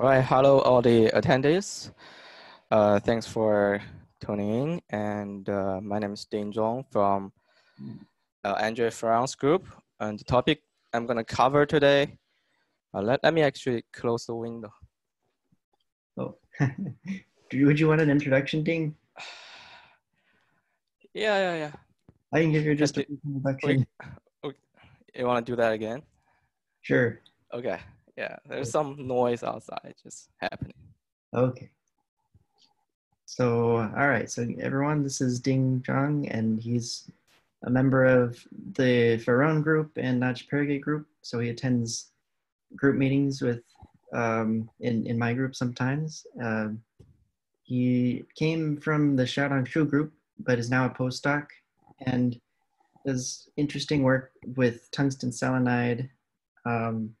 All right, hello all the attendees. Uh, thanks for tuning in. And uh, my name is Ding Zhong from uh, Andrei Faraon Group. And the topic I'm going to cover today, uh, let, let me actually close the window. Oh, would you want an introduction, Ding? Yeah, yeah, yeah. I can give you just Just a introduction. Wait, you want to do that again? Sure. Okay. Yeah, there's some noise outside just happening. Okay. So, all right. So, everyone, this is Ding Zhong, and he's a member of the Faraon group and Nadj-Perge group. So, he attends group meetings with um, in, in my group sometimes. Um he came from the Xiaodong Xu group, but is now a postdoc and does interesting work with tungsten selenide um,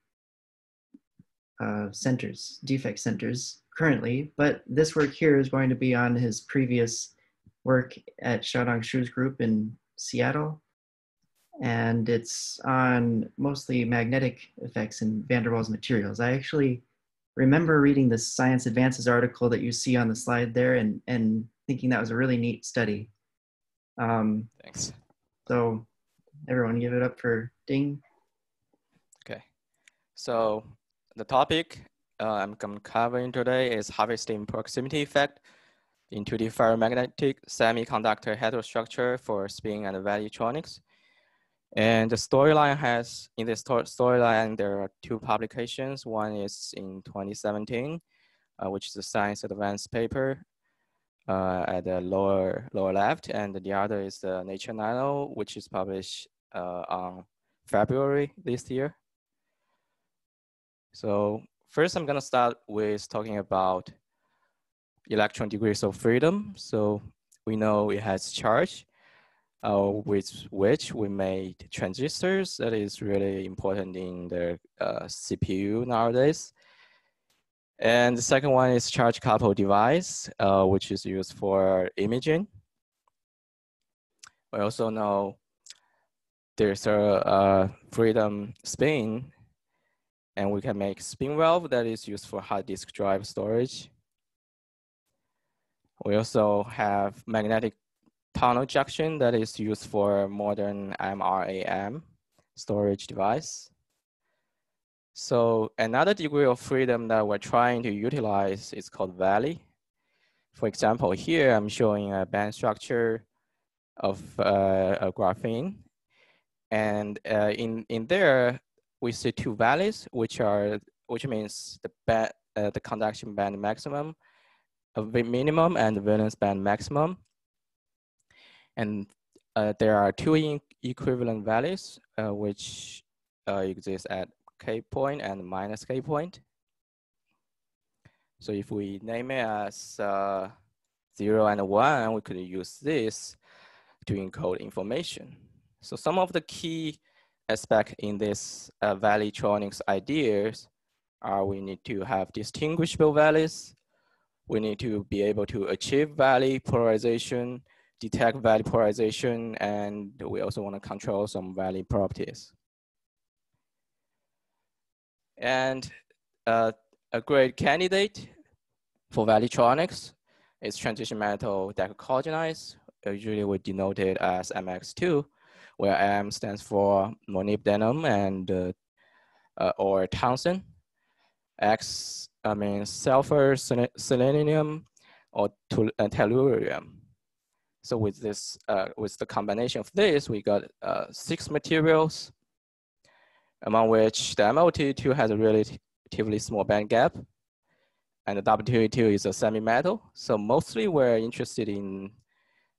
uh, centers, defect centers currently, but this work here is going to be on his previous work at Xiaodong Xu's group in Seattle. And it's on mostly magnetic effects in van der Waals materials. I actually remember reading the Science Advances article that you see on the slide there and, and thinking that was a really neat study. Um, Thanks. so everyone give it up for Ding. Okay. So the topic uh, I'm going to cover today is harvesting proximity effect into the ferromagnetic semiconductor heterostructure for spin and valley electronics. And the storyline has, in this storyline, there are two publications. One is in 2017, uh, which is a Science Advance paper uh, at the lower, lower left, and the other is the Nature Nano, which is published uh, on February this year. So first I'm gonna start with talking about electron degrees of freedom. So we know it has charge, uh, with which we made transistors. That is really important in the uh, CPU nowadays. And the second one is charge coupled device, uh, which is used for imaging. We also know there's a, a freedom spin and we can make spin valve that is used for hard disk drive storage. We also have magnetic tunnel junction that is used for modern MRAM storage device. So another degree of freedom that we're trying to utilize is called valley. For example, here I'm showing a band structure of uh, a graphene. And uh, in, in there, we see two valleys, which are which means the band, uh, the conduction band maximum, a minimum, and the valence band maximum. And uh, there are two equivalent values uh, which uh, exist at k point and minus k point. So if we name it as uh, zero and one, we could use this to encode information. So some of the key aspect in this uh, ideas are we need to have distinguishable valleys. We need to be able to achieve valley polarization, detect valley polarization, and we also want to control some valley properties. And uh, a great candidate for valley electronics is transition metal dichalcogenides. Usually we denote it as MX2 where M stands for molybdenum and uh, uh, or tungsten. X I mean sulfur, selenium, or uh, tellurium. So with this, uh, with the combination of this, we got uh, six materials, among which the MOT2 has a relatively small band gap, and the W2 is a semi-metal. So mostly we're interested in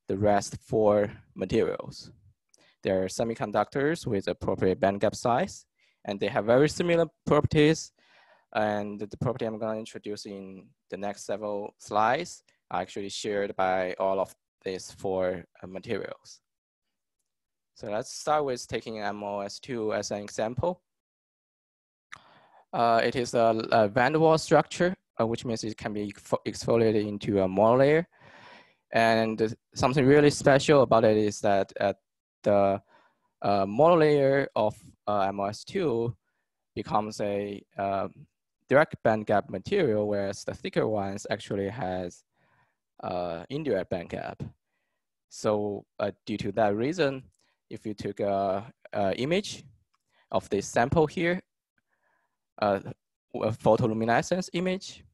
the rest four materials. They're semiconductors with appropriate band gap size, and they have very similar properties. And the property I'm going to introduce in the next several slides are actually shared by all of these four uh, materials. So let's start with taking MOS2 as an example. Uh, it is a, a van der Waals structure, uh, which means it can be exfoliated into a monolayer. And something really special about it is that at the uh, monolayer of uh, MOS2 becomes a uh, direct band gap material, whereas the thicker ones actually has uh, indirect band gap. So uh, due to that reason, if you took a, a image of this sample here, uh, a photoluminescence image,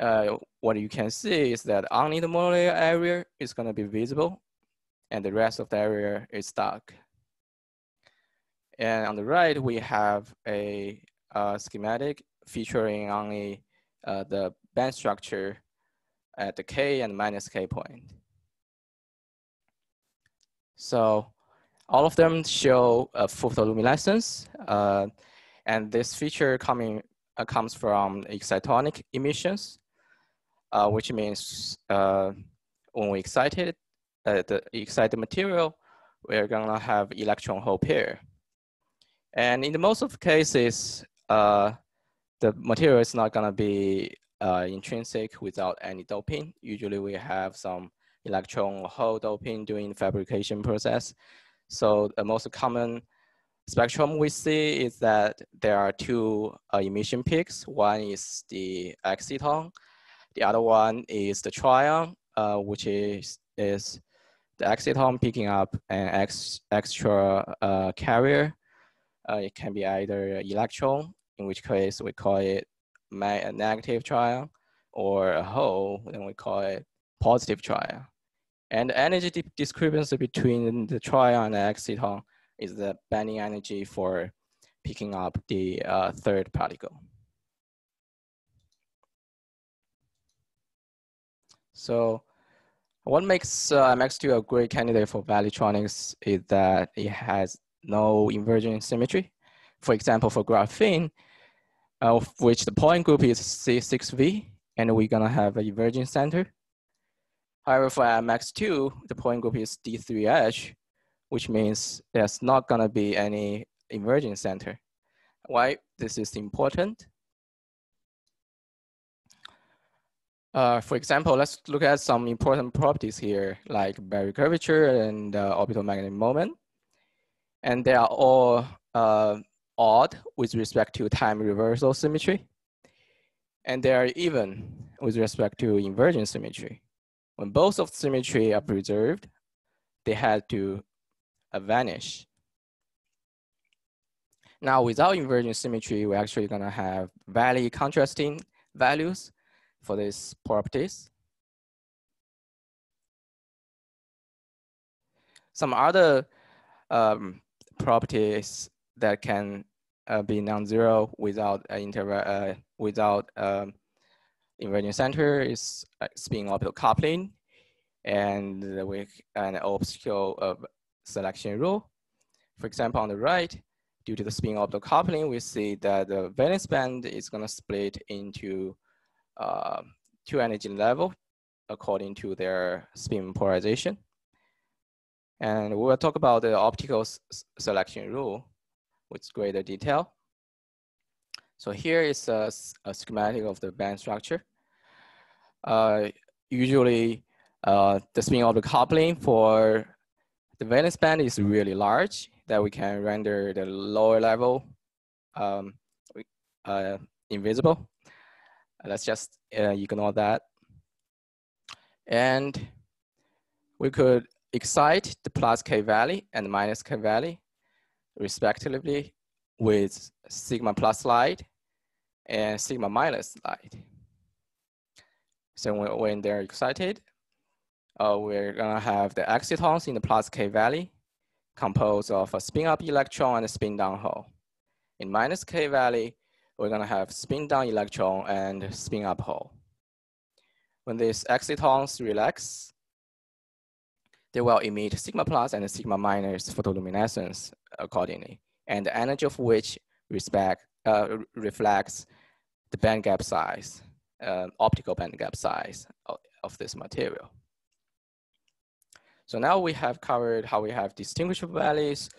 uh, what you can see is that only the monolayer area is going to be visible and the rest of the area is dark. And on the right, we have a, a schematic featuring only uh, the band structure at the K and minus K point. So all of them show a photoluminescence, uh, and this feature coming uh, comes from excitonic emissions, uh, which means uh, when we excited uh, the excited material, we're gonna have electron hole pair. And in the most of cases, uh, the material is not gonna be intrinsic without any doping. Usually we have some electron hole doping during the fabrication process. So the most common spectrum we see is that there are two uh, emission peaks. One is the exciton. The other one is the trion, uh, which is, is the exciton picking up an ex, extra uh, carrier. Uh, it can be either electron, in which case we call it a negative trion, or a hole, then we call it positive trion. And the energy discrepancy between the trion and the exciton is the binding energy for picking up the uh, third particle. So what makes uh, MX2 a great candidate for Valleytronics is that it has no inversion symmetry. For example, for graphene, uh, of which the point group is C6V, and we're gonna have a inversion center. However, for MX2, the point group is D3H, which means there's not gonna be any inversion center. Why this is important? Uh, for example, let's look at some important properties here, like Berry curvature and uh, orbital magnetic moment. And they are all uh, odd with respect to time reversal symmetry. And they are even with respect to inversion symmetry. When both of symmetry are preserved, they had to uh, vanish. Now, without inversion symmetry, we're actually gonna have valley contrasting values for these properties. Some other um, properties that can uh, be non-zero without uh, uh, without um, center is uh, spin orbital coupling and with an obscure selection rule. For example, on the right, due to the spin orbital coupling, we see that the valence band is going to split into uh, two energy level according to their spin polarization. And we will talk about the optical selection rule with greater detail. So here is a, a schematic of the band structure. Uh, usually, uh, the spin of the coupling for the valence band is really large that we can render the lower level um, uh, invisible. Let's just uh, ignore that. And we could excite the plus K valley and minus K valley respectively with sigma plus light and sigma minus light. So when, when they're excited, uh, we're gonna have the excitons in the plus K valley composed of a spin up electron and a spin down hole. In minus K valley, we're gonna have spin down electron and spin up hole. When these excitons relax, they will emit sigma plus and sigma minus photoluminescence accordingly, and the energy of which respect, uh, reflects the band gap size, uh, optical band gap size of, of this material. So now we have covered how we have distinguishable valleys,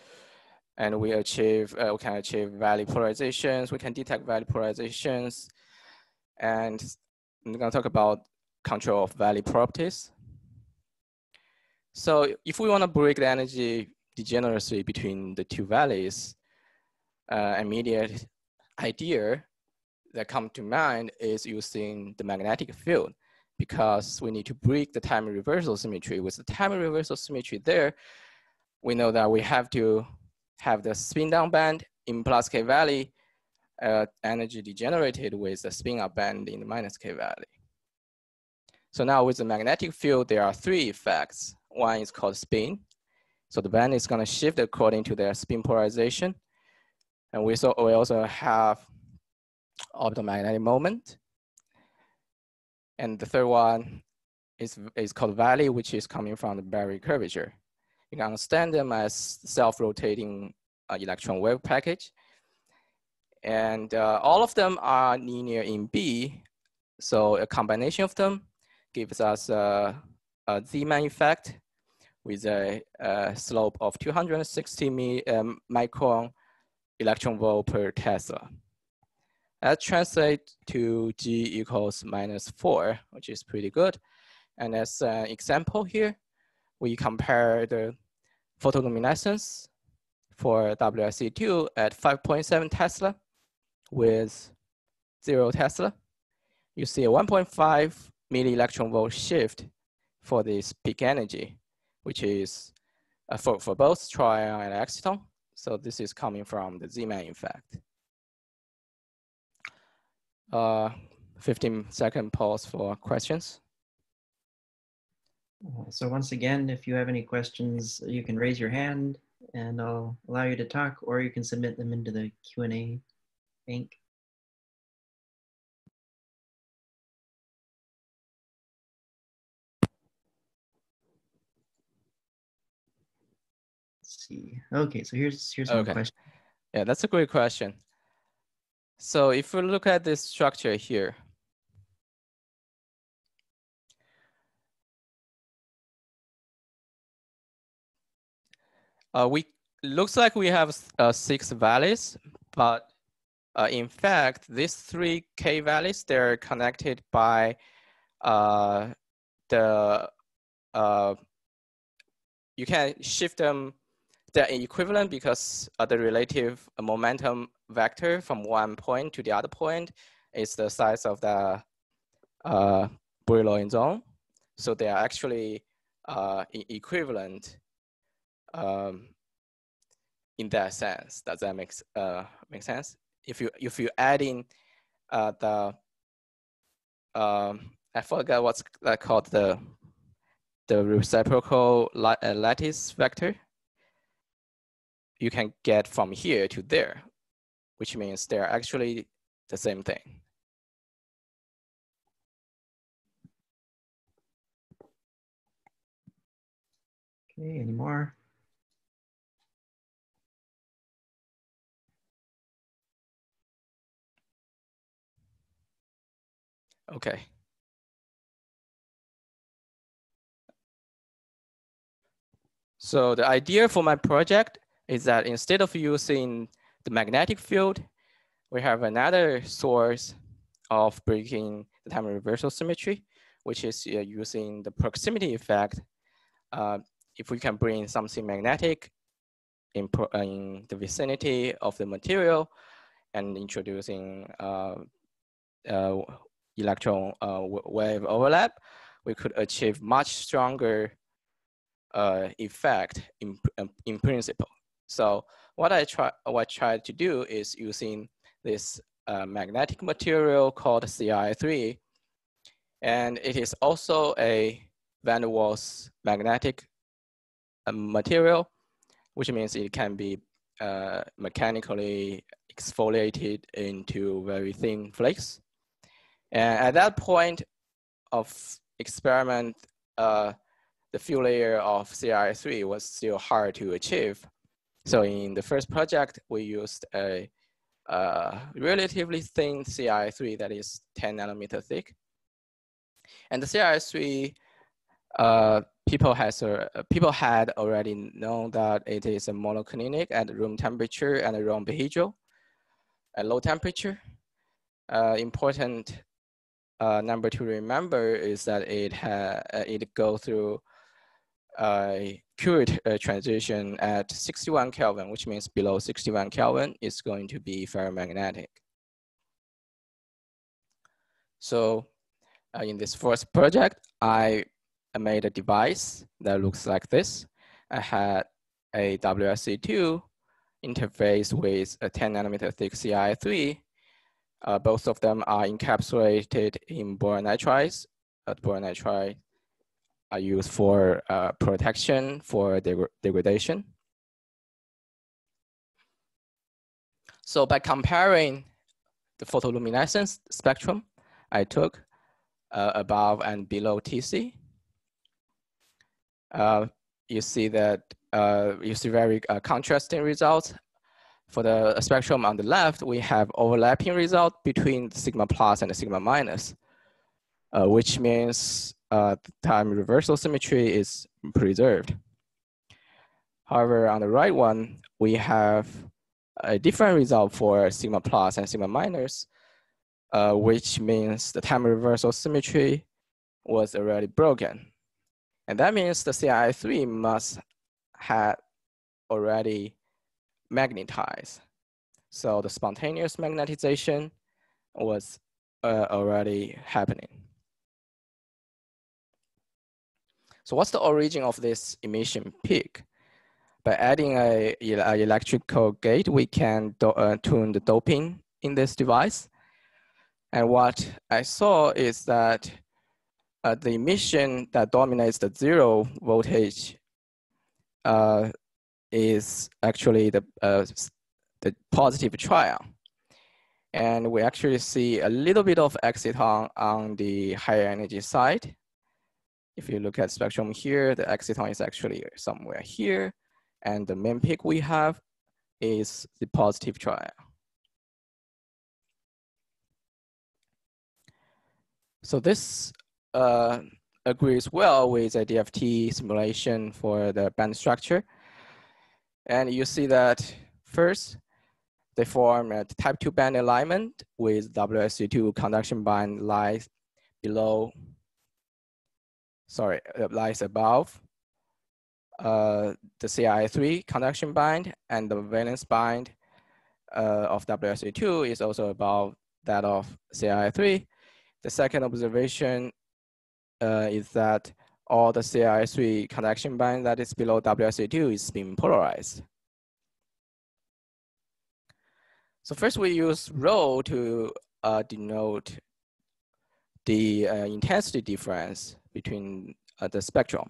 and we achieve, uh, we can achieve valley polarizations, we can detect valley polarizations, and I'm gonna talk about control of valley properties. So if we wanna break the energy degeneracy between the two valleys, uh, immediate idea that come to mind is using the magnetic field because we need to break the time reversal symmetry. With the time reversal symmetry there, we know that we have to have the spin down band in plus k valley uh, energy degenerated with the spin up band in the minus k valley. So now with the magnetic field, there are three effects. One is called spin. So the band is gonna shift according to their spin polarization. And we, so, we also have orbital magnetic moment. And the third one is, is called valley, which is coming from the Berry curvature. You can understand them as self-rotating uh, electron wave package. And uh, all of them are linear in B. So a combination of them gives us a, a Zeeman effect with a, a, slope of 260 mi, um, micron electron volt per Tesla. That translates to G equals minus four, which is pretty good. And as an example here, we compare the photoluminescence for WSe2 at 5.7 Tesla with zero Tesla, you see a 1.5 milli electron volt shift for this peak energy, which is uh, for, for both trion and exciton. So this is coming from the Zeeman effect. Uh, 15 second pause for questions. Uh, so once again, if you have any questions, you can raise your hand and I'll allow you to talk, or you can submit them into the Q&A bank. Let's see. Okay, so here's here's okay. question. Yeah, that's a great question. So if we look at this structure here, uh, we looks like we have uh, six valleys, but uh, in fact, these three K valleys, they're connected by uh, the, uh, you can shift them, they're equivalent because the relative momentum vector from one point to the other point is the size of the uh, Brillouin zone. So they are actually uh, equivalent um, in that sense. Does that make, uh, make sense? If you if you add in uh, the um, I forgot what's that called the the reciprocal uh, lattice vector, you can get from here to there, which means they're actually the same thing. Okay, any more? Okay. So the idea for my project is that instead of using the magnetic field, we have another source of breaking the time reversal symmetry, which is uh, using the proximity effect. Uh, if we can bring something magnetic in, in the vicinity of the material and introducing uh, uh electron uh, wave overlap, we could achieve much stronger uh, effect in, in principle. So what I try, what I tried to do is using this uh, magnetic material called CrI3, and it is also a van der Waals magnetic uh, material, which means it can be uh, mechanically exfoliated into very thin flakes. And at that point of experiment, uh, the fuel layer of CrI3 was still hard to achieve. So in the first project, we used a, relatively thin CrI3 that is 10 nanometer thick. And the CrI3, uh, people, has a, people had already known that it is a monoclinic at room temperature and rhombohedral at low temperature. Uh, important uh, number to remember is that it ha uh, it go through a Curie uh, transition at 61 Kelvin, which means below 61 Kelvin is going to be ferromagnetic. So uh, in this first project, I made a device that looks like this. I had a WSe2 interface with a 10 nanometer thick CrI3. Uh, both of them are encapsulated in boron nitrides. Uh, boron nitride are used for uh, protection for deg degradation. So by comparing the photoluminescence spectrum I took uh, above and below TC, uh, you see that uh, you see very uh, contrasting results. For the spectrum on the left, we have overlapping result between sigma plus and sigma minus, uh, which means uh, time reversal symmetry is preserved. However, on the right one, we have a different result for sigma plus and sigma minus, uh, which means the time reversal symmetry was already broken. And that means the CrI3 must have already magnetized. So the spontaneous magnetization was uh, already happening. So what's the origin of this emission peak? By adding a, a electrical gate, we can do, uh, tune the doping in this device. And what I saw is that uh, the emission that dominates the zero voltage uh, is actually the, uh, the positive trion. And we actually see a little bit of exciton on the higher energy side. If you look at spectrum here, the exciton is actually somewhere here. And the main peak we have is the positive trion. So this uh, agrees well with the DFT simulation for the band structure. And you see that first, they form a type 2 band alignment with WSe2 conduction band lies below, sorry, uh, lies above uh, the CrI3 conduction band and the valence band uh, of WSe2 is also above that of CrI3. The second observation uh, is that all the CrI3 connection band that is below WSe2 is being polarized. So first we use rho to uh, denote the uh, intensity difference between uh, the spectrum.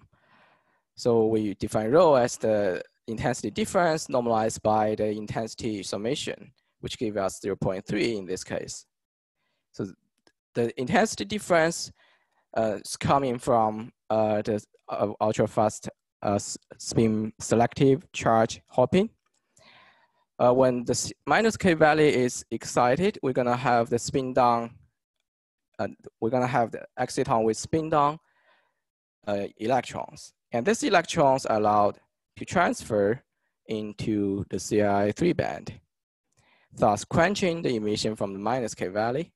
So we define rho as the intensity difference normalized by the intensity summation, which gives us 0.3 in this case. So the intensity difference uh, is coming from uh, the uh, ultra fast uh, spin selective charge hopping. Uh, when the minus k value is excited, we're gonna have the spin down, uh, we're gonna have the exciton with spin down electrons. And these electrons are allowed to transfer into the CrI3 band, thus quenching the emission from the minus K valley.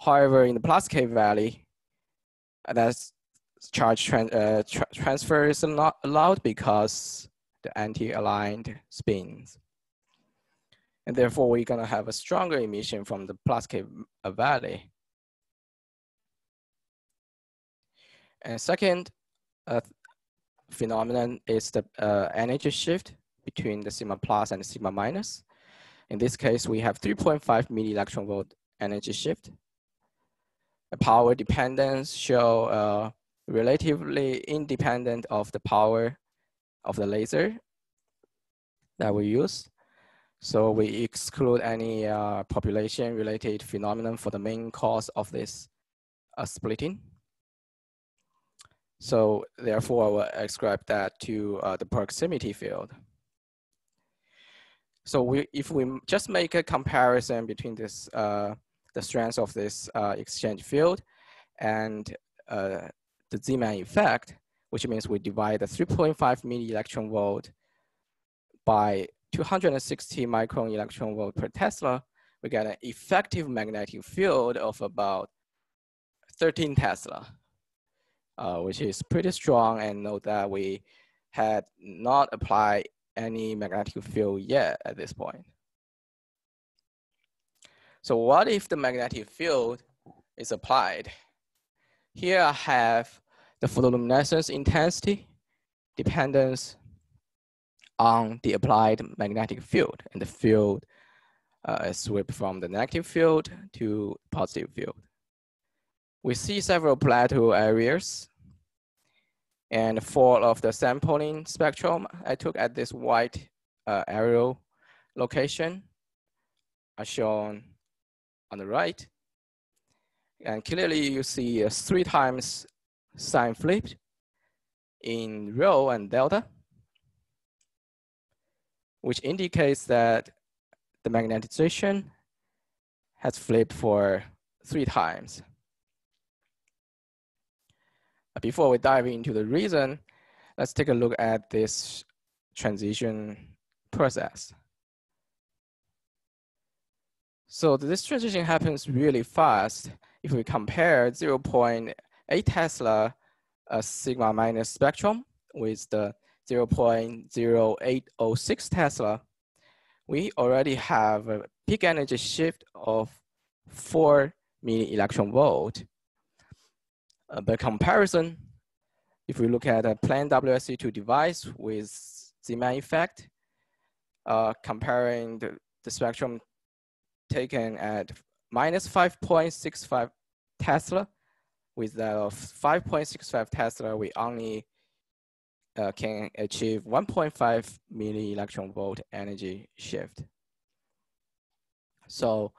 However, in the plus K valley, that's charge tran uh, tra transfer is not allowed because the anti-aligned spins. And therefore, we're gonna have a stronger emission from the plus K valley. And second, uh, phenomenon is the uh, energy shift between the sigma plus and the sigma minus. In this case, we have 3.5 milli electron volt energy shift. Power dependence show uh, relatively independent of the power of the laser that we use. So we exclude any uh, population related phenomenon for the main cause of this uh, splitting. So therefore, I will ascribe that to uh, the proximity field. So we, if we just make a comparison between this, uh, the strength of this uh, exchange field and uh, the Zeeman effect, which means we divide the 3.5 milli electron volt by 260 micron electron volt per Tesla, we get an effective magnetic field of about 13 Tesla uh, which is pretty strong and note that we had not applied any magnetic field yet at this point. So what if the magnetic field is applied. Here I have the photoluminescence intensity dependence on the applied magnetic field and the field uh, is swept from the negative field to positive field. We see several plateau areas and four of the sampling spectrum I took at this white uh, arrow location are shown on the right. And clearly you see three times sign flipped in rho and delta, which indicates that the magnetization has flipped for three times. Before we dive into the reason, let's take a look at this transition process. So this transition happens really fast. If we compare 0.8 Tesla uh, sigma minus spectrum with the 0.0806 Tesla, we already have a peak energy shift of 4 milli electron volt. Uh, by comparison, if we look at a plain WSe2 device with Zeeman effect, uh, comparing the, the spectrum taken at minus 5.65 Tesla with that of 5.65 Tesla, we only uh, can achieve 1.5 milli electron volt energy shift. So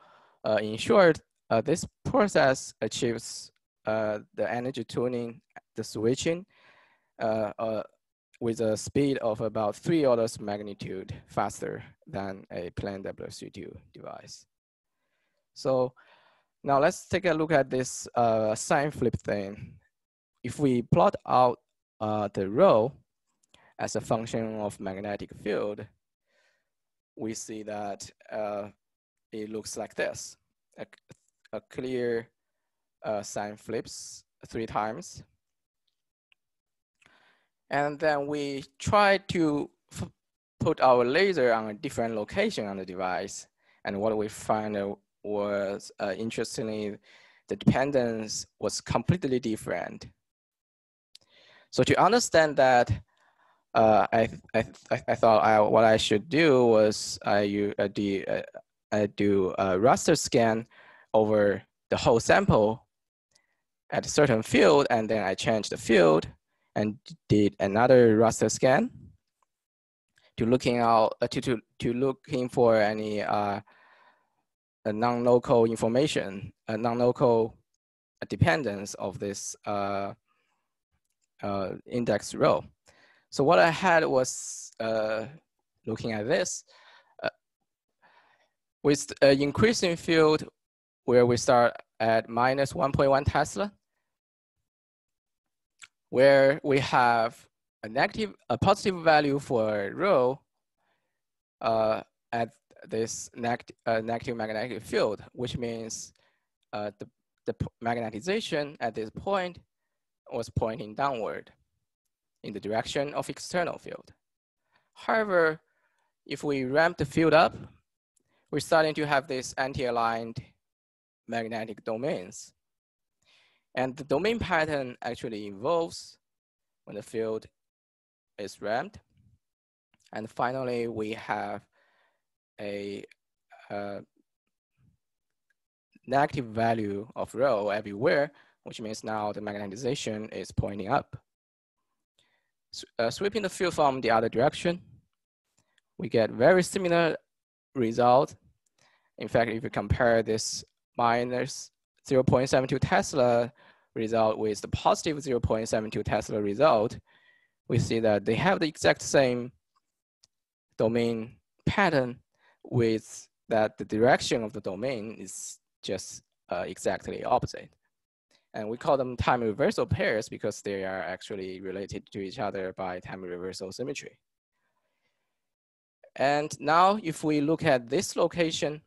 uh, in short, uh, this process achieves uh, the energy tuning, the switching, uh, uh, with a speed of about three orders magnitude faster than a plain WSe2 device. So now let's take a look at this uh, sign flip thing. If we plot out uh, the rho as a function of magnetic field, we see that uh, it looks like this. A, a clear uh, sign flips three times. And then we try to put our laser on a different location on the device. And what we find was uh, interestingly, the dependence was completely different. So to understand that, uh, I, I, I thought I, what I should do was I, I do, uh, I do a raster scan over the whole sample at a certain field, and then I changed the field and did another raster scan to looking out uh, to, to, to looking for any uh, non-local information, a non-local dependence of this uh, uh, index rho. So what I had was uh, looking at this uh, with an increasing field where we start at minus 1.1 Tesla, where we have a negative, a positive value for rho uh, at this uh, negative magnetic field, which means uh, the, the magnetization at this point was pointing downward in the direction of external field. However, if we ramp the field up, we're starting to have these anti-aligned magnetic domains. And the domain pattern actually evolves when the field is ramped. And finally, we have a, a negative value of rho everywhere, which means now the magnetization is pointing up. Uh, sweeping the field from the other direction, we get very similar result. In fact, if you compare this minus 0.72 Tesla result with the positive 0.72 Tesla result, we see that they have the exact same domain pattern with that the direction of the domain is just uh, exactly opposite. And we call them time reversal pairs because they are actually related to each other by time reversal symmetry. And now if we look at this location,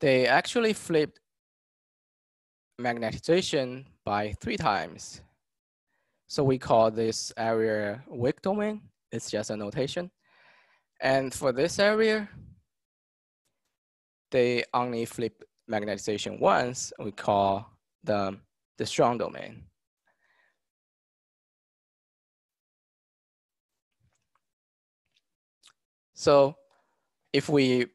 they actually flipped magnetization by three times. So we call this area weak domain. It's just a notation. And for this area, they only flip magnetization once, we call the, the strong domain. So if we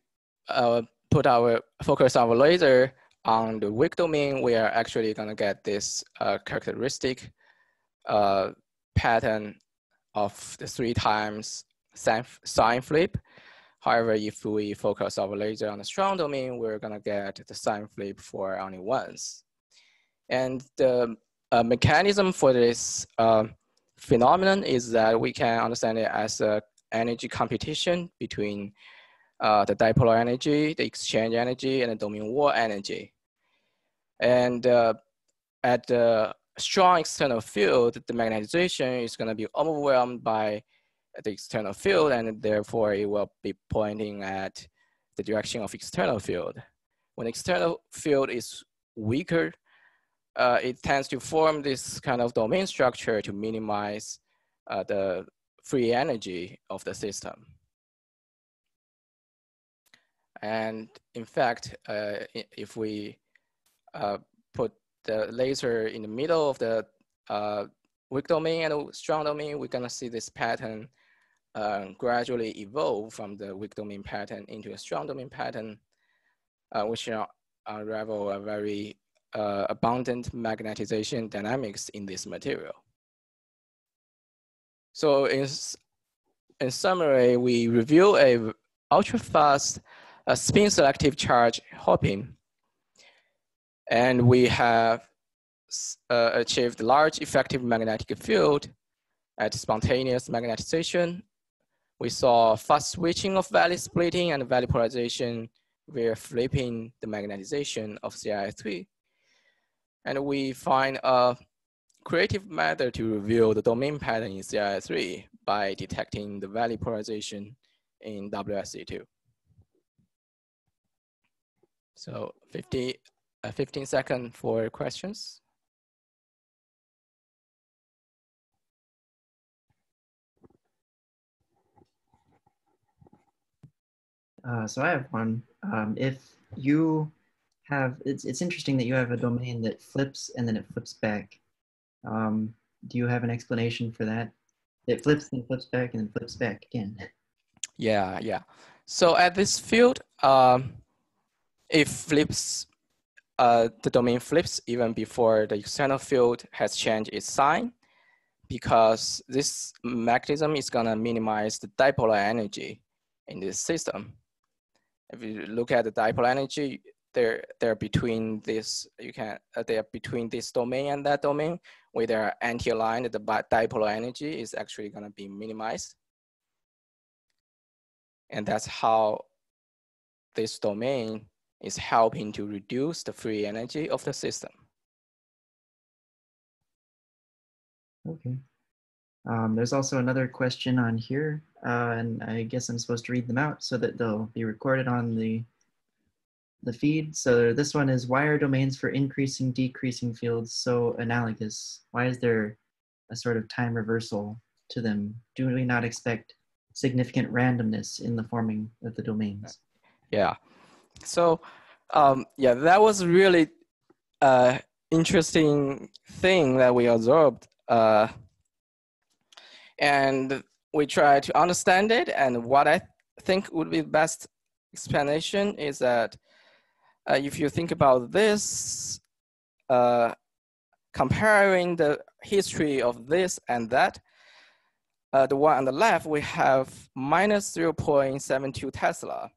uh, put our focus our laser on the weak domain, we are actually gonna get this uh, characteristic uh, pattern of the three times sign flip. However, if we focus our laser on the strong domain, we're gonna get the sign flip for only once. And the uh, mechanism for this uh, phenomenon is that we can understand it as a energy competition between uh, the dipolar energy, the exchange energy, and the domain wall energy. And uh, at the strong external field, the magnetization is going to be overwhelmed by the external field, and therefore it will be pointing at the direction of external field. When external field is weaker, uh, it tends to form this kind of domain structure to minimize uh, the free energy of the system. And in fact, uh, if we uh, put the laser in the middle of the uh, weak domain and strong domain, we're gonna see this pattern uh, gradually evolve from the weak domain pattern into a strong domain pattern, uh, which unravel a very uh, abundant magnetization dynamics in this material. So in, in summary, we review a ultra-fast uh, spin-selective charge hopping, and we have uh, achieved large effective magnetic field at spontaneous magnetization. We saw fast switching of valley splitting and valley polarization via flipping the magnetization of CrI3. And we find a creative method to reveal the domain pattern in CrI3 by detecting the valley polarization in WSe2. So 50, uh, 15 seconds for questions. Uh, so I have one. Um, if you have, it's, it's interesting that you have a domain that flips and then it flips back. Um, do you have an explanation for that? It flips and flips back and then flips back again. Yeah, yeah. So at this field, um, it flips, uh, the domain flips even before the external field has changed its sign because this mechanism is gonna minimize the dipolar energy in this system. If you look at the dipole energy, they're they're between this you can uh, they're between this domain and that domain. Where they're anti-aligned the dipole energy is actually going to be minimized. And that's how this domain is helping to reduce the free energy of the system. Okay um, there's also another question on here uh, and i guess i'm supposed to read them out so that they'll be recorded on the the feed. So this one is why are domains for increasing, decreasing fields so analogous? Why is there a sort of time reversal to them? Do we not expect significant randomness in the forming of the domains? Yeah. So um, yeah, that was really uh, interesting thing that we observed. Uh, and we try to understand it. And what I think would be the best explanation is that uh, if you think about this, uh, comparing the history of this and that, uh, the one on the left, we have minus 0.72 Tesla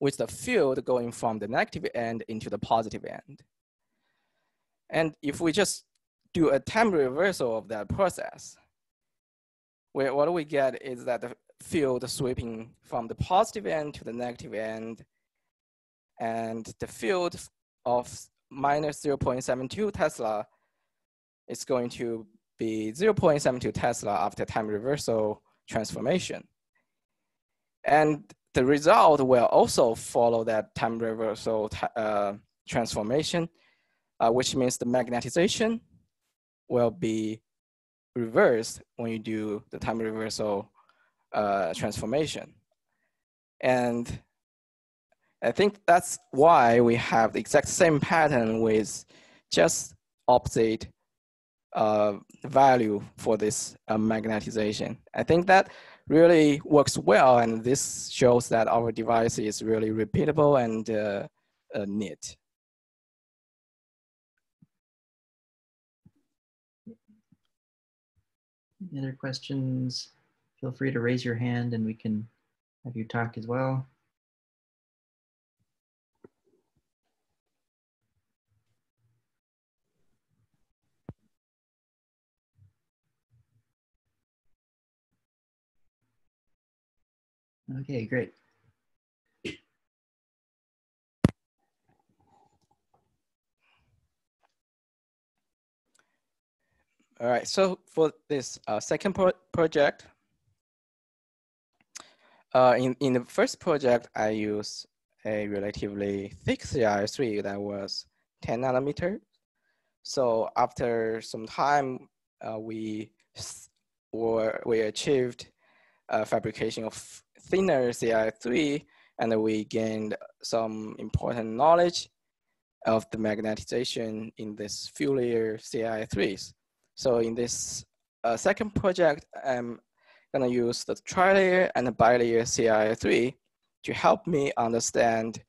with the field going from the negative end into the positive end. And if we just do a time reversal of that process, what we get is that the field sweeping from the positive end to the negative end and the field of minus 0.72 Tesla is going to be 0.72 Tesla after time reversal transformation. And the result will also follow that time reversal uh, transformation, uh, which means the magnetization will be reversed when you do the time reversal uh, transformation. And I think that's why we have the exact same pattern with just opposite uh, value for this uh, magnetization. I think that really works well, and this shows that our device is really repeatable and uh, uh neat. Any other questions? Feel free to raise your hand and we can have you talk as well. Okay, great. All right, so for this uh, second pro project, uh, in, in the first project, I used a relatively thick CrI3 that was 10 nanometer. So after some time, uh, we, were, we achieved fabrication of thinner CrI3 and we gained some important knowledge of the magnetization in this few layer CrI3s. So in this uh, second project, I'm gonna use the tri-layer and the bilayer CrI3 to help me understand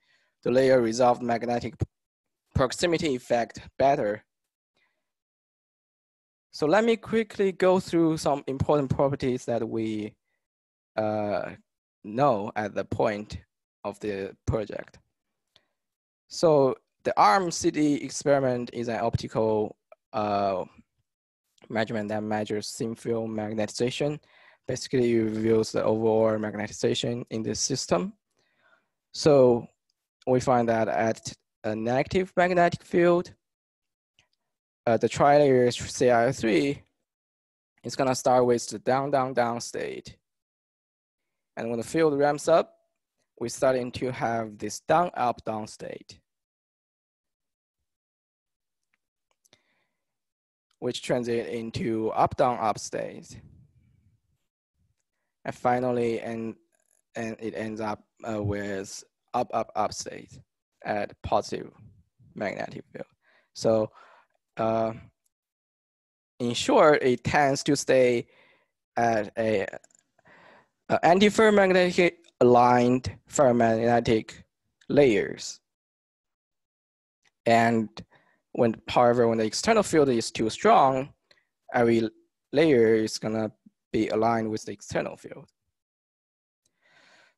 the layer resolved magnetic proximity effect better. So let me quickly go through some important properties that we uh, know at the point of the project. So the RMCD experiment is an optical uh, measurement that measures thin film magnetization. Basically, it reveals the overall magnetization in the system. So we find that at a negative magnetic field, uh, the trilayer CrI3 is gonna start with the down, down, down state. And when the field ramps up, we're starting to have this down, up, down state. Which transit into up, down, up state. And finally, and, and it ends up uh, with up, up, up state at positive magnetic field. So uh, in short, it tends to stay at a uh, antiferromagnetic aligned ferromagnetic layers. And when, however, when the external field is too strong, every layer is gonna be aligned with the external field.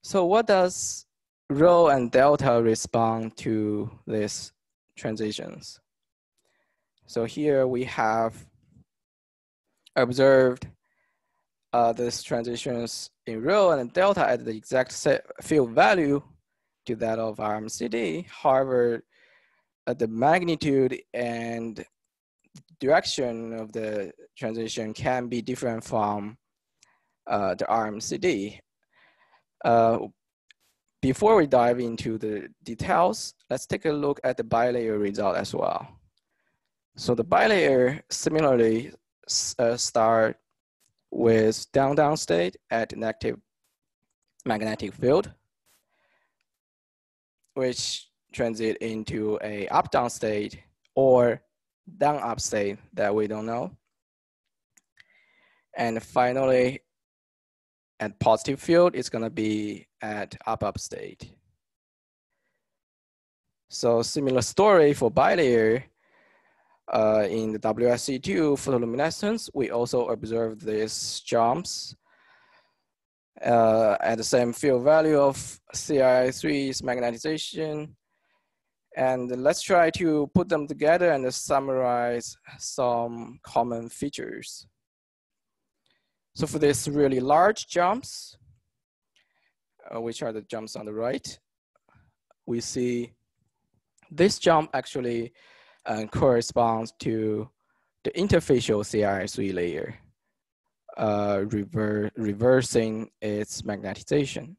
So what does rho and delta respond to these transitions? So here we have observed uh, these transitions in rho and delta at the exact field value to that of RMCD. However, uh, the magnitude and direction of the transition can be different from uh, the RMCD. Uh, before we dive into the details, let's take a look at the bilayer result as well. So the bilayer similarly uh, start with down down state at negative magnetic field, which transit into a up down state or down up state that we don't know. And finally, at positive field, it's gonna be at up up state. So similar story for bilayer, uh, in the WSe2 photoluminescence, we also observed these jumps uh, at the same field value of CrI3's magnetization. And let's try to put them together and summarize some common features. So for these really large jumps, uh, which are the jumps on the right, we see this jump actually and corresponds to the interfacial CrI3 layer, uh, rever reversing its magnetization.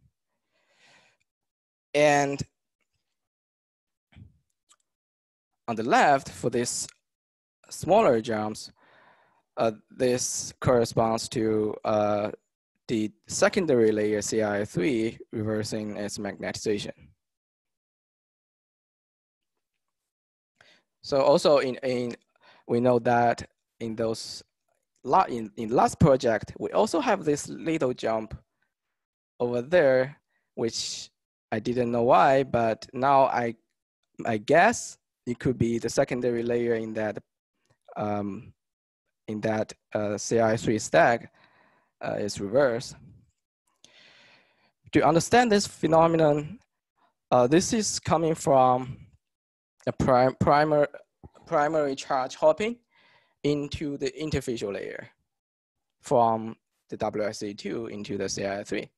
And on the left for these smaller jumps, uh, this corresponds to uh, the secondary layer CrI3 reversing its magnetization. So also in, in we know that in those in, in last project, we also have this little jump over there, which I didn't know why, but now I I guess it could be the secondary layer in that, um, in that uh, CrI3 stack uh, is reversed. To understand this phenomenon, uh, this is coming from a prim primer, primary charge hopping into the interfacial layer from the WSe2 into the CrI3.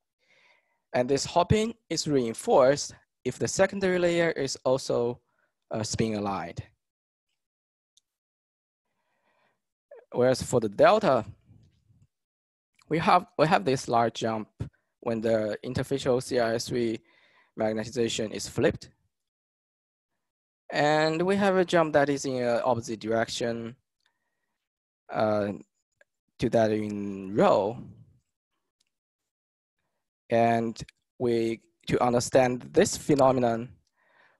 And this hopping is reinforced if the secondary layer is also uh, spin aligned. Whereas for the delta, we have, we have this large jump when the interfacial CrI3 magnetization is flipped. And we have a jump that is in an opposite direction uh, to that in rho. And we, to understand this phenomenon,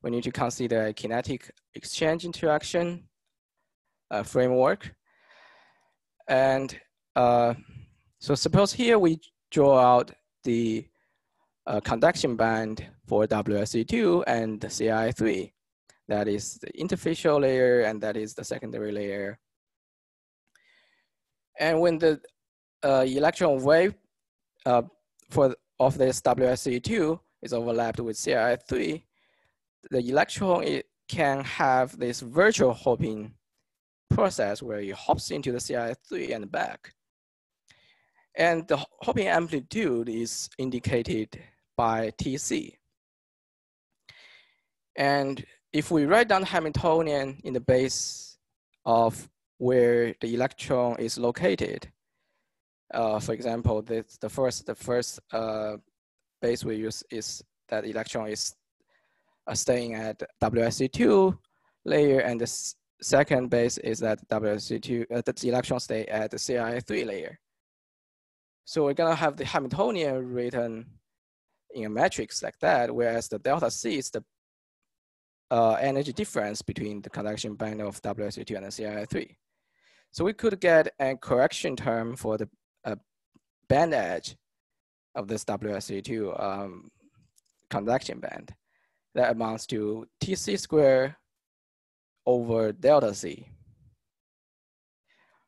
we need to consider a kinetic exchange interaction uh, framework. And uh, so suppose here we draw out the uh, conduction band for WSe2 and CrI3. That is the interfacial layer and that is the secondary layer. And when the uh, electron wave uh, for of this WSe2 is overlapped with CrI3, the electron it can have this virtual hopping process where it hops into the CrI3 and back. And the hopping amplitude is indicated by TC. And if we write down Hamiltonian in the base of where the electron is located, uh, for example, this, the first the first uh, base we use is that electron is staying at WSe2 layer, and the second base is at WSe2, uh, the electron stay at the CrI3 layer. So we're gonna have the Hamiltonian written in a matrix like that, whereas the delta C is the uh, energy difference between the conduction band of WSe2 and the CrI3. So we could get a correction term for the uh, band edge of this WSe2 um, conduction band that amounts to Tc squared over delta C.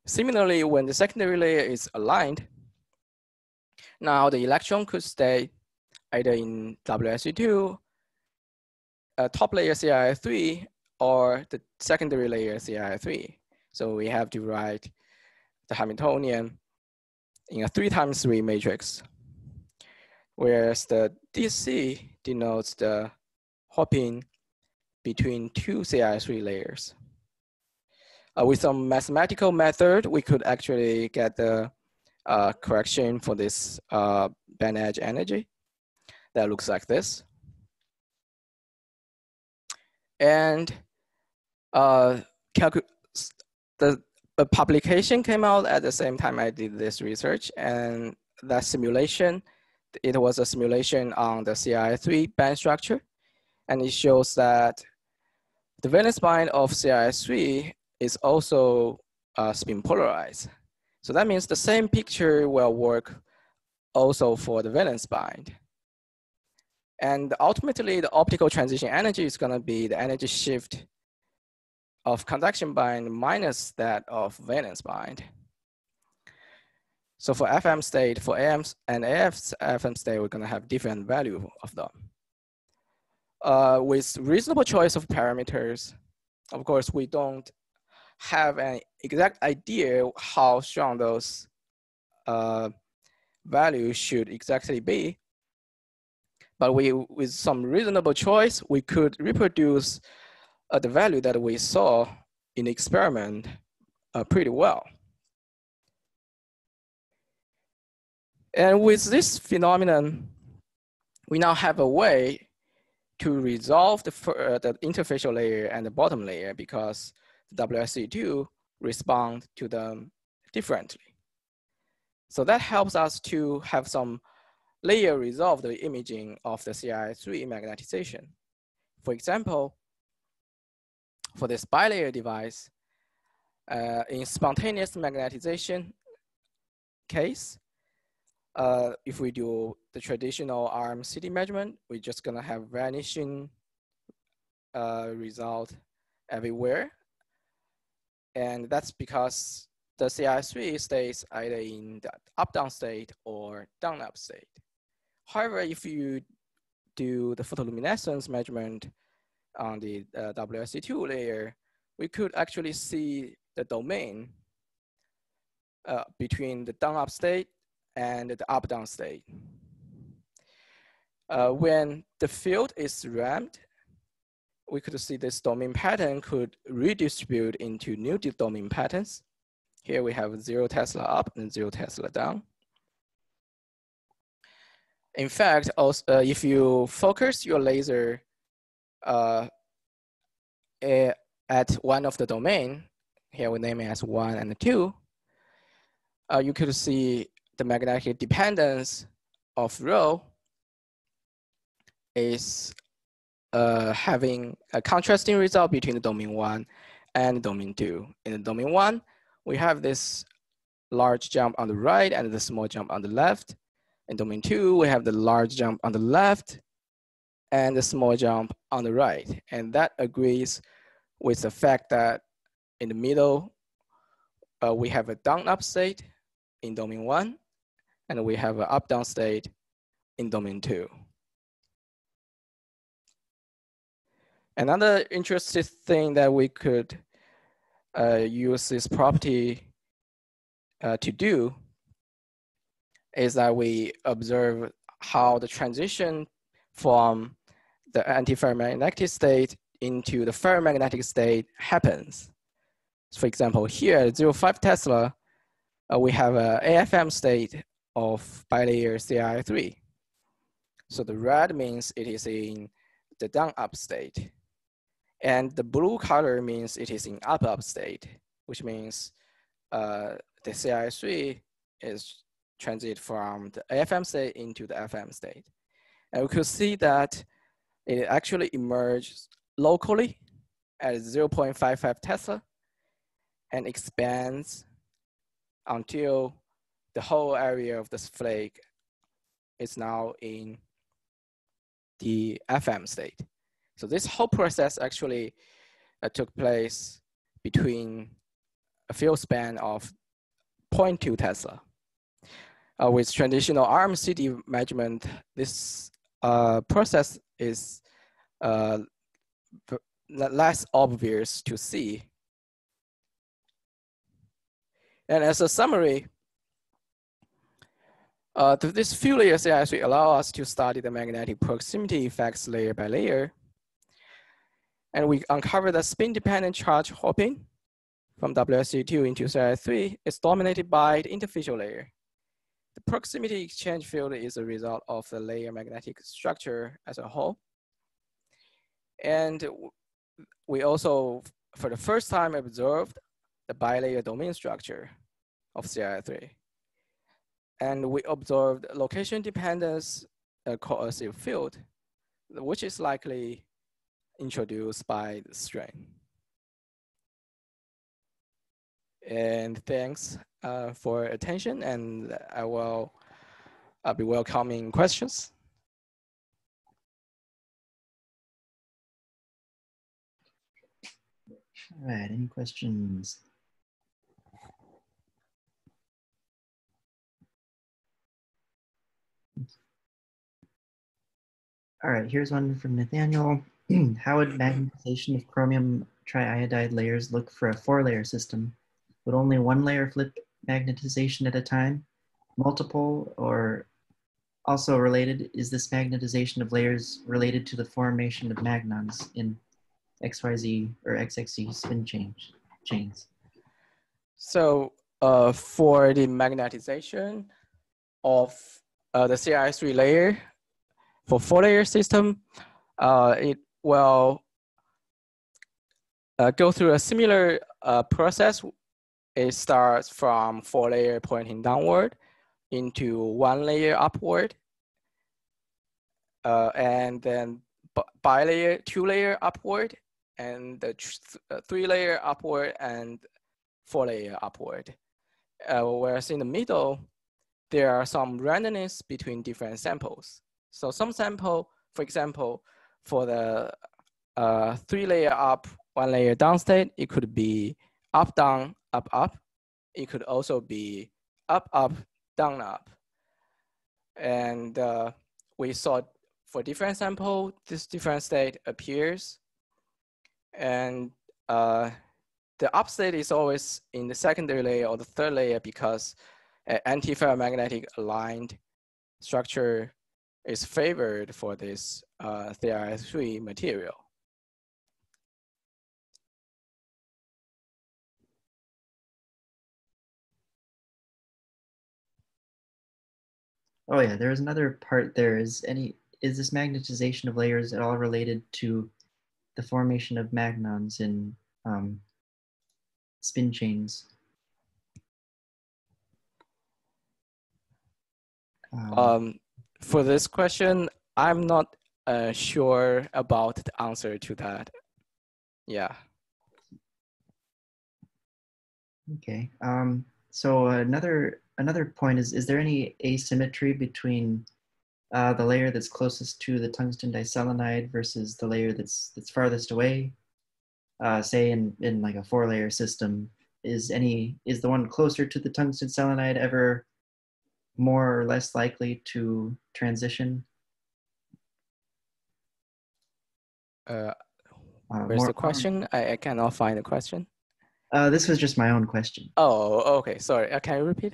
Similarly, when the secondary layer is aligned, now the electron could stay either in WSe2, uh, top layer CrI3, or the secondary layer CrI3. So we have to write the Hamiltonian in a three times three matrix, whereas the DC denotes the hopping between two CrI3 layers. Uh, with some mathematical method, we could actually get the uh, correction for this uh, band edge energy that looks like this. And uh, the, the publication came out at the same time I did this research and that simulation, it was a simulation on the CrI3 band structure. And it shows that the valence band of CrI3 is also uh, spin polarized. So that means the same picture will work also for the valence band. And ultimately, the optical transition energy is going to be the energy shift of conduction band minus that of valence band. So for FM state, for AM and AF FM state, we're gonna have different value of them. Uh, with reasonable choice of parameters, of course, we don't have an exact idea how strong those uh, values should exactly be. But we, with some reasonable choice, we could reproduce uh, the value that we saw in the experiment uh, pretty well. And with this phenomenon, we now have a way to resolve the, uh, the interfacial layer and the bottom layer because the WSe2 respond to them differently. So that helps us to have some layer resolved imaging of the CrI3 magnetization. For example, for this bilayer device, uh, in spontaneous magnetization case, uh, if we do the traditional RMCD measurement, we're just gonna have vanishing uh, result everywhere. And that's because the CrI3 stays either in the up-down state or down-up state. However, if you do the photoluminescence measurement on the uh, WSe2 layer, we could actually see the domain uh, between the down-up state and the up-down state. Uh, when the field is ramped, we could see this domain pattern could redistribute into new domain patterns. Here we have zero Tesla up and zero Tesla down. In fact, also, uh, if you focus your laser uh, at one of the domain, here we name it as one and two, uh, you could see the magnetic dependence of rho is uh, having a contrasting result between the domain one and domain two. In the domain one, we have this large jump on the right and the small jump on the left. In domain two, we have the large jump on the left and the small jump on the right. And that agrees with the fact that in the middle, uh, we have a down-up state in domain one, and we have an up-down state in domain two. Another interesting thing that we could uh, use this property uh, to do is that we observe how the transition from the antiferromagnetic state into the ferromagnetic state happens. So for example, here at 05 Tesla, uh, we have a AFM state of bilayer CrI3. So the red means it is in the down up state. And the blue color means it is in up up state, which means uh, the CrI3 is transit from the AFM state into the FM state. And we could see that it actually emerges locally at 0.55 Tesla and expands until the whole area of this flake is now in the FM state. So this whole process actually uh, took place between a field span of 0.2 Tesla. Uh, with traditional RMCD measurement, this uh, process is uh, less obvious to see. And as a summary, uh, this few layers actually allow us to study the magnetic proximity effects layer by layer and we uncover the spin-dependent charge hopping from WSe2 into CrI3 is dominated by the interfacial layer. The proximity exchange field is a result of the layer magnetic structure as a whole. And we also, for the first time, observed the bilayer domain structure of CrI3. And we observed location dependence uh, coercive field, which is likely introduced by the strain. And thanks uh, for attention and I will I'll be welcoming questions. All right, any questions? All right, here's one from Nathaniel. How would magnetization of chromium triiodide layers look for a four layer system? Would only one layer flip magnetization at a time? Multiple or also related, is this magnetization of layers related to the formation of magnons in XYZ or XXZ spin change, chains? So uh, for the magnetization of uh, the CrI3 layer, for four layer system, uh, it will uh, go through a similar uh, process. It starts from four layer pointing downward into one layer upward. Uh, and then bi-layer, two layer upward, and the uh, three layer upward and four layer upward. Uh, whereas in the middle, there are some randomness between different samples. So some sample, for example, for the uh, three layer up, one layer down state, it could be up, down, up, up. It could also be up, up, down, up. And uh, we saw for different sample, this different state appears. And uh, the up state is always in the secondary layer or the third layer because anti-ferromagnetic aligned structure is favored for this uh, 3 material. Oh yeah, there's another part there. Is any is this magnetization of layers at all related to the formation of magnons in um, spin chains? Um, um, for this question, I'm not uh, sure about the answer to that. Yeah. Okay. Um, so another another point is: is there any asymmetry between uh, the layer that's closest to the tungsten diselenide versus the layer that's that's farthest away? Uh, say in in like a four layer system, is any is the one closer to the tungsten selenide ever more or less likely to transition? Uh, uh, where's the question? I, I cannot find the question. Uh, this was just my own question. Oh, okay. Sorry. Uh, can you repeat?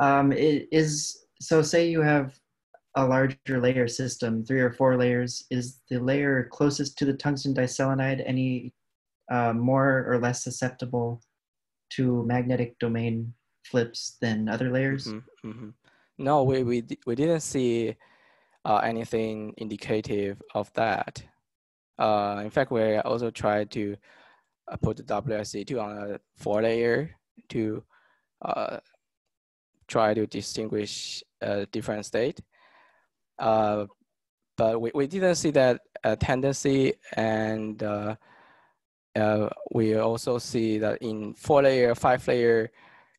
Um, it is so. Say you have a larger layer system, three or four layers. Is the layer closest to the tungsten diselenide any uh, more or less susceptible to magnetic domain flips than other layers? Mm-hmm, mm-hmm. No, we, we, we didn't see uh, anything indicative of that. Uh, in fact, we also tried to uh, put the WSe2 on a four layer to uh, try to distinguish a different state. Uh, but we, we didn't see that uh, tendency and we also see that in four layer, five layer,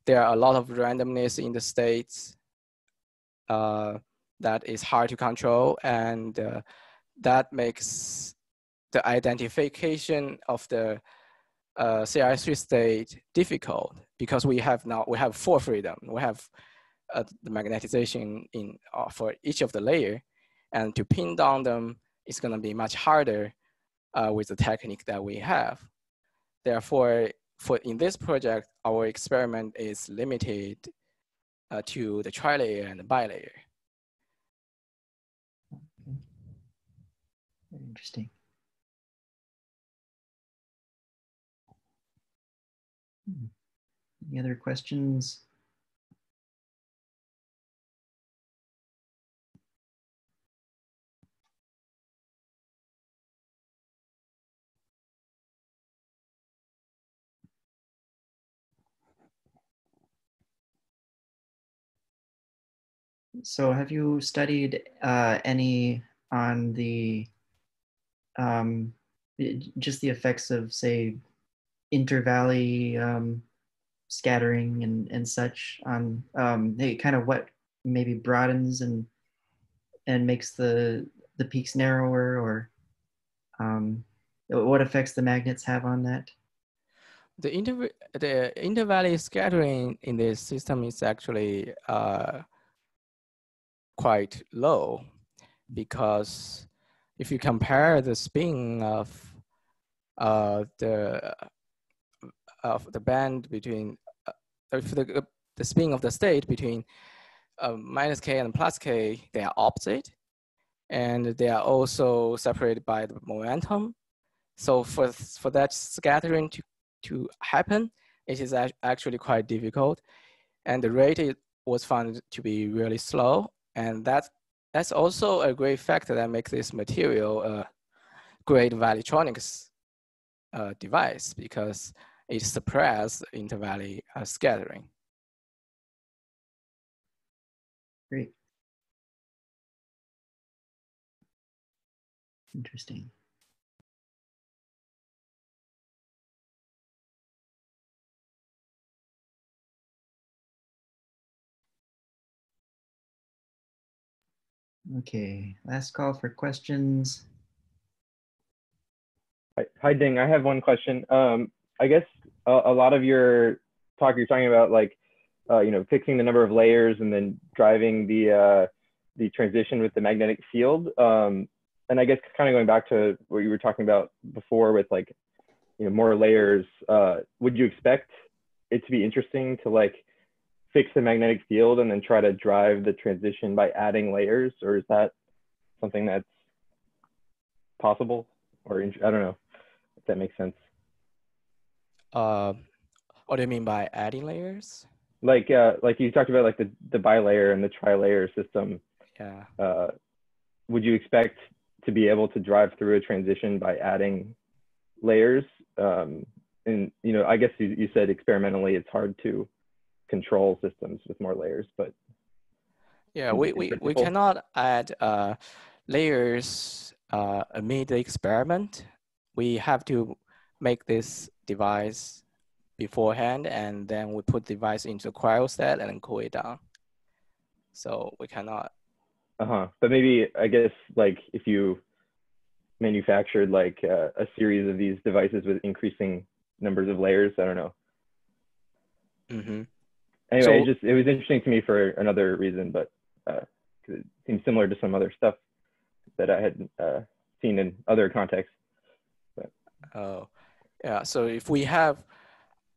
there are a lot of randomness in the states uh, that is hard to control and uh, that makes the identification of the uh, CrI3 state difficult because we have now we have four freedom. We have uh, the magnetization in uh, for each of the layer, and to pin down them is going to be much harder uh, with the technique that we have. Therefore, for in this project, our experiment is limited uh, to the tri-layer and the bilayer. Interesting. Any other questions? So have you studied uh, any on the um, just the effects of say intervalley um, scattering and, and such on um, hey, kind of what maybe broadens and and makes the the peaks narrower or um, what effects the magnets have on that? The inter the intervalley scattering in this system is actually uh, quite low because if you compare the spin of uh, the of the band between uh, if the, the spin of the state between uh, minus k and plus k, they are opposite, and they are also separated by the momentum. So for for that scattering to to happen, it is actually quite difficult, and the rate was found to be really slow. And that's, that's also a great factor that makes this material a great Valleytronics uh, device because it suppresses intervalley uh, scattering. Great. Interesting. Okay, last call for questions. Hi, Ding. I have one question. Um, I guess a, a lot of your talk, you're talking about like, uh, you know, fixing the number of layers and then driving the uh, the transition with the magnetic field. Um, and I guess kind of going back to what you were talking about before with like, you know, more layers. Uh, would you expect it to be interesting to like fix the magnetic field and then try to drive the transition by adding layers, or is that something that's possible? Or I don't know if that makes sense. Uh, what do you mean by adding layers? Like, uh, like you talked about, like the the bilayer and the trilayer system. Yeah. Uh, would you expect to be able to drive through a transition by adding layers? Um, and you know, I guess you, you said experimentally it's hard to control systems with more layers, but yeah, we, we, we cannot add uh, layers uh, amid the experiment. We have to make this device beforehand, and then we put device into a cryostat and cool it down. So we cannot. Uh huh. But maybe I guess like if you manufactured like uh, a series of these devices with increasing numbers of layers, I don't know. Mm-hmm. Anyway, so, it just it was interesting to me for another reason, but uh, it seems similar to some other stuff that I had uh, seen in other contexts. But. Oh, yeah. So if we have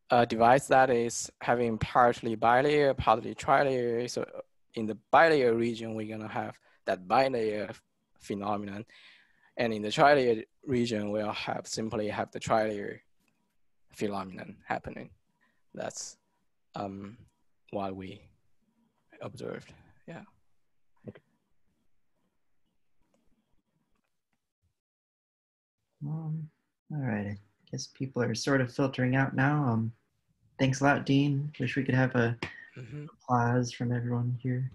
a device that is having partly bilayer, partly trilayer, so in the bilayer region, we're gonna have that bilayer phenomenon, and in the trilayer region, we'll have simply have the trilayer phenomenon happening. That's um, what we observed. Yeah. Okay. Um, all right. I guess people are sort of filtering out now. Um, thanks a lot, Ding. Wish we could have a mm-hmm. applause from everyone here.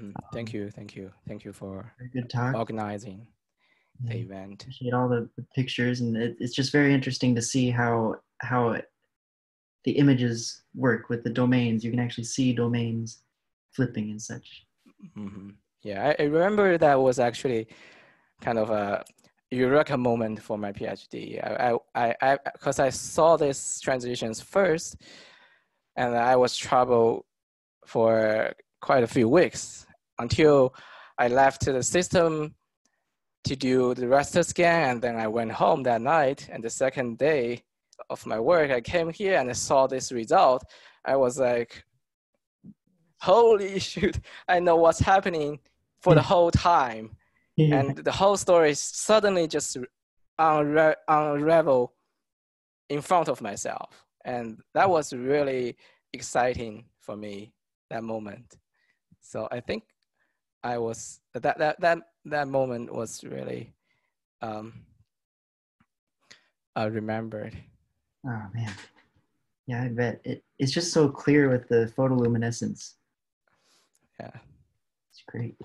Mm, thank um, you, thank you, thank you for good talk. organizing yeah, the event. Appreciate all the, the pictures, and it, it's just very interesting to see how how the images work with the domains. You can actually see domains flipping and such. Mm-hmm. Yeah, I, I, remember that was actually kind of a eureka moment for my PhD. I, I, I, because I, I saw these transitions first, and I was troubled for quite a few weeks until I left the system to do the raster scan, and then I went home that night. And the second day, of my work, I came here and I saw this result. I was like, holy shoot, I know what's happening for the hmm. whole time. Yeah. And the whole story suddenly just unra- unravel in front of myself. And that was really exciting for me, that moment. So I think I was, that, that, that, that moment was really um, uh, remembered. Oh man. Yeah, I bet it, it's just so clear with the photoluminescence. Yeah. It's great.